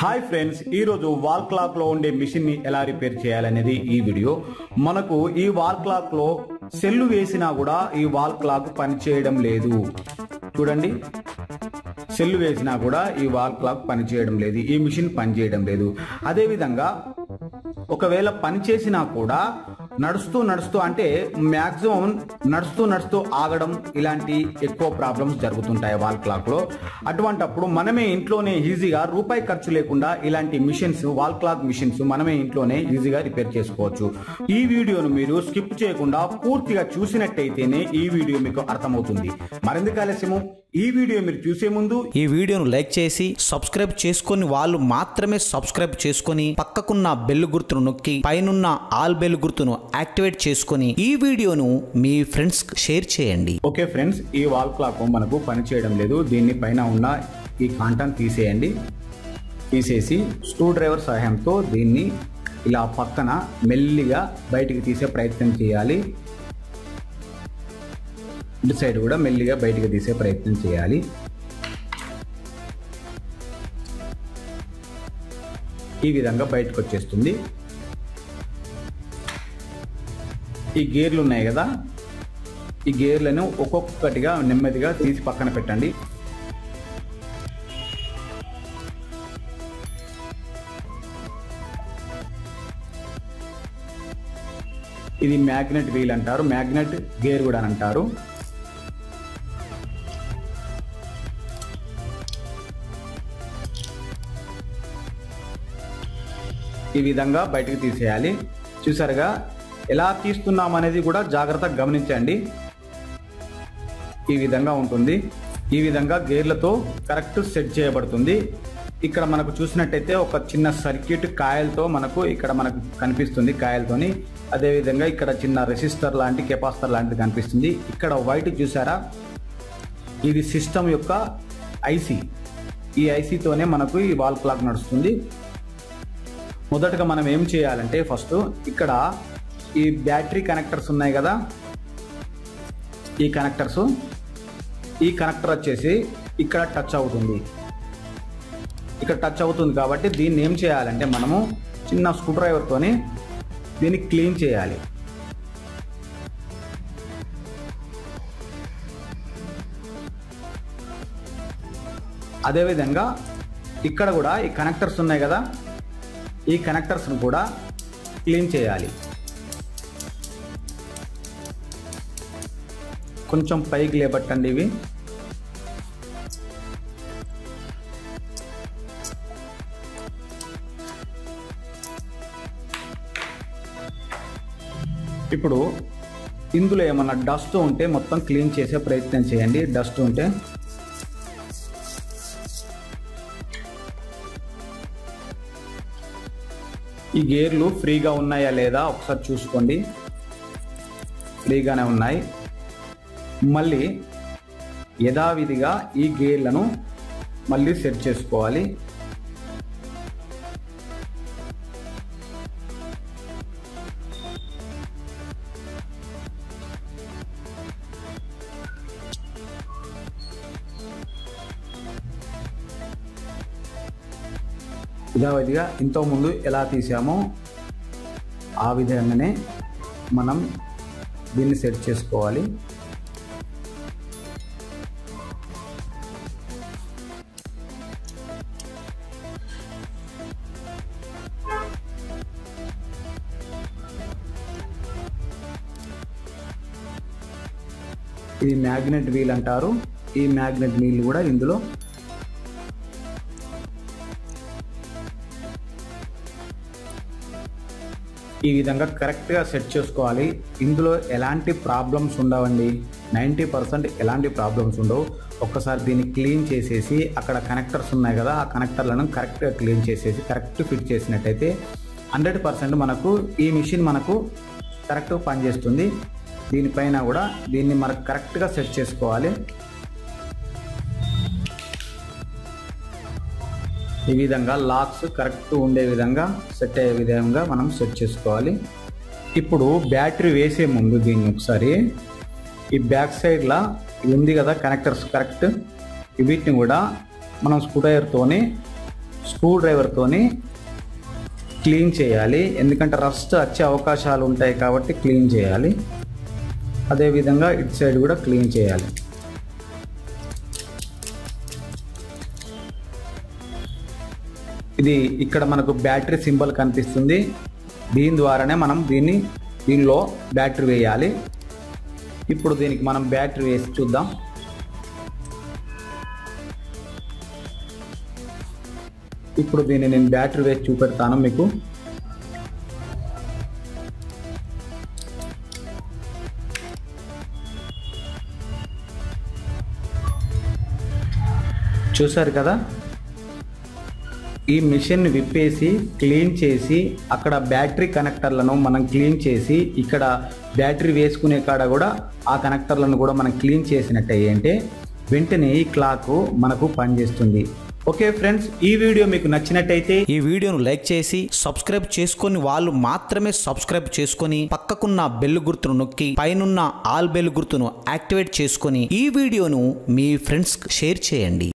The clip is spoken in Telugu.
హాయ్ ఫ్రెండ్స్ ఈ రోజు వాల్ క్లాక్లో ఉండే మిషన్ని ఎలా రిపేర్ చేయాలనేది ఈ వీడియో. మనకు ఈ వాల్ క్లాక్లో సెల్లు వేసినా కూడా ఈ వాల్ క్లాక్ పనిచేయడం లేదు. చూడండి. సెల్లు వేసినా కూడా ఈ వాల్ క్లాక్ పనిచేయడం లేదు. ఈ మిషన్ పనిచేయడం లేదు. అదేవిధంగా ఒకవేళ పని చేసినా కూడా నడుస్తూ నడుస్తూ అంటే మ్యాక్సిమం నడుస్తూ నడుస్తూ ఆగడం ఇలాంటి ఎక్కువ ప్రాబ్లమ్స్ జరుగుతుంటాయి వాల్ క్లాక్లో. అటువంటప్పుడు మనమే ఇంట్లోనే ఈజీగా రూపాయి ఖర్చు లేకుండా ఇలాంటి మిషన్స్ వాల్ క్లాక్ మిషన్స్ మనమే ఇంట్లోనే ఈజీగా రిపేర్ చేసుకోవచ్చు. ఈ వీడియోను మీరు స్కిప్ చేయకుండా పూర్తిగా చూసినట్టయితేనే ఈ వీడియో మీకు అర్థమవుతుంది. మరెందుకు ఆలస్యము? ఈ వీడియో మీరు చూసే ముందు ఈ వీడియోను లైక్ చేసి సబ్స్క్రైబ్ చేసుకొని వాళ్ళు మాత్రమే సబ్స్క్రైబ్ చేసుకొని పక్కకున్న బెల్ గుర్తును నొక్కి పైనున్న ఆల్ బెల్ గుర్తును యాక్టివేట్ చేసుకుని ఈ వీడియోను మీ ఫ్రెండ్స్ షేర్ చేయండి. ఓకే ఫ్రెండ్స్ ఈ వాల్ క్లాక్ మనకు పని చేయడం లేదు. దీన్ని పైన ఉన్న ఈ కాంటాన్ని తీసేయండి. తీసేసి స్క్రూ డ్రైవర్ సహాయంతో దీన్ని ఇలా పక్కన మెల్లిగా బయటికి తీసే ప్రయత్నం చేయాలి. ఇటు సైడ్ కూడా మెల్లిగా బయటికి తీసే ప్రయత్నం చేయాలి. ఈ విధంగా బయటకు వచ్చేస్తుంది. ఈ గేర్లు ఉన్నాయి కదా? ఈ గేర్లను ఒక్కొక్కటిగా నెమ్మదిగా తీసి పక్కన పెట్టండి. ఇది మ్యాగ్నెట్ వీల్ అంటారు. మ్యాగ్నెట్ గేర్ కూడా అంటారు. ఈ విధంగా బయటకు తీసేయాలి. చూసారుగా? ఎలా తీస్తున్నాం అనేది కూడా జాగ్రత్తగా గమనించండి. ఈ విధంగా ఉంటుంది. ఈ విధంగా గేర్లతో కరెక్ట్ సెట్ చేయబడుతుంది. ఇక్కడ మనకు చూసినట్టయితే ఒక చిన్న సర్క్యూట్ కాయలతో మనకు ఇక్కడ మనకు కనిపిస్తుంది కాయలతోని. అదేవిధంగా ఇక్కడ చిన్న రెసిస్టర్ లాంటి కెపాసిటర్ లాంటిది కనిపిస్తుంది. ఇక్కడ వైట్ చూసారా? ఇది సిస్టమ్ యొక్క ఐసి. ఈ ఐసీతోనే మనకు ఈ వాల్ క్లాక్ నడుస్తుంది. మొదటగా మనం ఏం చేయాలంటే ఫస్ట్ ఇక్కడ ఈ బ్యాటరీ కనెక్టర్స్ ఉన్నాయి కదా? ఈ కనెక్టర్స్. ఈ కనెక్టర్ వచ్చేసి ఇక్కడ టచ్ అవుతుంది. ఇక్కడ టచ్ అవుతుంది కాబట్టి దీన్ని ఏం చేయాలంటే మనము చిన్న స్క్రూ డ్రైవర్తోని దీన్ని క్లీన్ చేయాలి. అదేవిధంగా ఇక్కడ కూడా ఈ కనెక్టర్స్ ఉన్నాయి కదా? ఈ కనెక్టర్స్ను కూడా క్లీన్ చేయాలి. కొంచెం పైకి లేపట్టండి ఇవి. ఇప్పుడు ఇందులో ఏమన్నా డస్ట్ ఉంటే మొత్తం క్లీన్ చేసే ప్రయత్నం చేయండి. డస్ట్ ఉంటే. ఈ గేర్లు ఫ్రీగా ఉన్నాయా లేదా ఒకసారి చూసుకోండి. ఫ్రీగానే ఉన్నాయి. మళ్ళీ యథావిధిగా ఈ గేర్లను మళ్ళీ సెట్ చేసుకోవాలి. యథావిధిగా ఇంతకుముందు ఎలా తీసామో ఆ విధంగానే మనం దీన్ని సెట్ చేసుకోవాలి. ఇది మ్యాగ్నెట్ వీల్ అంటారు. ఈ మ్యాగ్నెట్ వీల్ కూడా ఇందులో ఈ విధంగా కరెక్ట్గా సెట్ చేసుకోవాలి. ఇందులో ఎలాంటి ప్రాబ్లమ్స్ ఉండవండి. నైంటీ పర్సెంట్ ఎలాంటి ప్రాబ్లమ్స్ ఉండవు. ఒక్కసారి దీన్ని క్లీన్ చేసేసి అక్కడ కనెక్టర్స్ ఉన్నాయి కదా ఆ కనెక్టర్లను కరెక్ట్గా క్లీన్ చేసేసి కరెక్ట్ ఫిట్ చేసినట్టయితే హండ్రెడ్ పర్సెంట్ మనకు ఈ మిషన్ మనకు కరెక్ట్గా పనిచేస్తుంది. దీనిపైన కూడా దీన్ని మనకు కరెక్ట్గా సెట్ చేసుకోవాలి. ఈ విధంగా లాక్స్ కరెక్ట్ ఉండే విధంగా సెట్ అయ్యే విధంగా మనం సెట్ చేసుకోవాలి. ఇప్పుడు బ్యాటరీ వేసే ముందు దీన్ని ఒకసారి ఈ బ్యాక్ సైడ్లో ఉంది కదా కనెక్టర్స్ కరెక్ట్ వీటిని కూడా మనం స్క్రూ డ్రైవర్తోని స్క్రూ డ్రైవర్తోని క్లీన్ చేయాలి. ఎందుకంటే రస్ట్ వచ్చే అవకాశాలు ఉంటాయి కాబట్టి క్లీన్ చేయాలి. అదేవిధంగా ఇటు సైడ్ కూడా క్లీన్ చేయాలి. ఇది ఇక్కడ మనకు బ్యాటరీ సింబల్ కనిపిస్తుంది. దీని ద్వారానే మనం దీన్ని దీనిలో బ్యాటరీ వేయాలి. ఇప్పుడు దీనికి మనం బ్యాటరీ వేసి చూద్దాం. ఇప్పుడు దీన్ని నేను బ్యాటరీ వేసి చూపెడతాను మీకు. చూసారు కదా? ఈ మిషన్ విప్పేసి క్లీన్ చేసి అక్కడ బ్యాటరీ కనెక్టర్లను మనం క్లీన్ చేసి ఇక్కడ బ్యాటరీ వేసుకునే కాడ కూడా ఆ కనెక్టర్లను కూడా మనం క్లీన్ చేసినట్టు అంటే వెంటనే ఈ క్లాక్ మనకు పనిచేస్తుంది. ఓకే ఫ్రెండ్స్ ఈ వీడియో మీకు నచ్చినట్టయితే ఈ వీడియోను లైక్ చేసి సబ్స్క్రైబ్ చేసుకొని వాళ్ళు మాత్రమే సబ్స్క్రైబ్ చేసుకొని పక్కకున్న బెల్ గుర్తును నొక్కి పైనున్న ఆల్ బెల్ గుర్తును యాక్టివేట్ చేసుకొని ఈ వీడియోను మీ ఫ్రెండ్స్ షేర్ చేయండి.